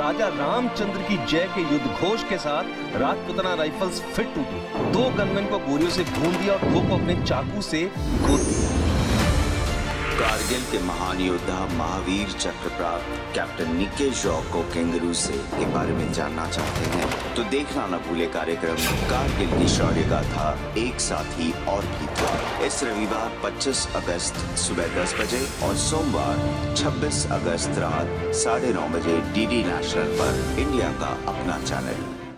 राजा रामचंद्र की जय के युद्ध घोष के साथ राजपुतना राइफल्स फिट टूटी। दो गनमैन को गोलियों से भून दिया और दो को अपने चाकू से गोद दिया। कारगिल के महान योद्धा महावीर चक्र प्राप्त कैप्टन निके जॉ को कैंगरू से के बारे में जानना चाहते हैं तो देखना न भूले कार्यक्रम कारगिल की शौर्य गाथा एक साथ ही और भी था इस रविवार 25 अगस्त सुबह 10 बजे और सोमवार 26 अगस्त रात साढ़े नौ बजे डीडी नेशनल पर इंडिया का अपना चैनल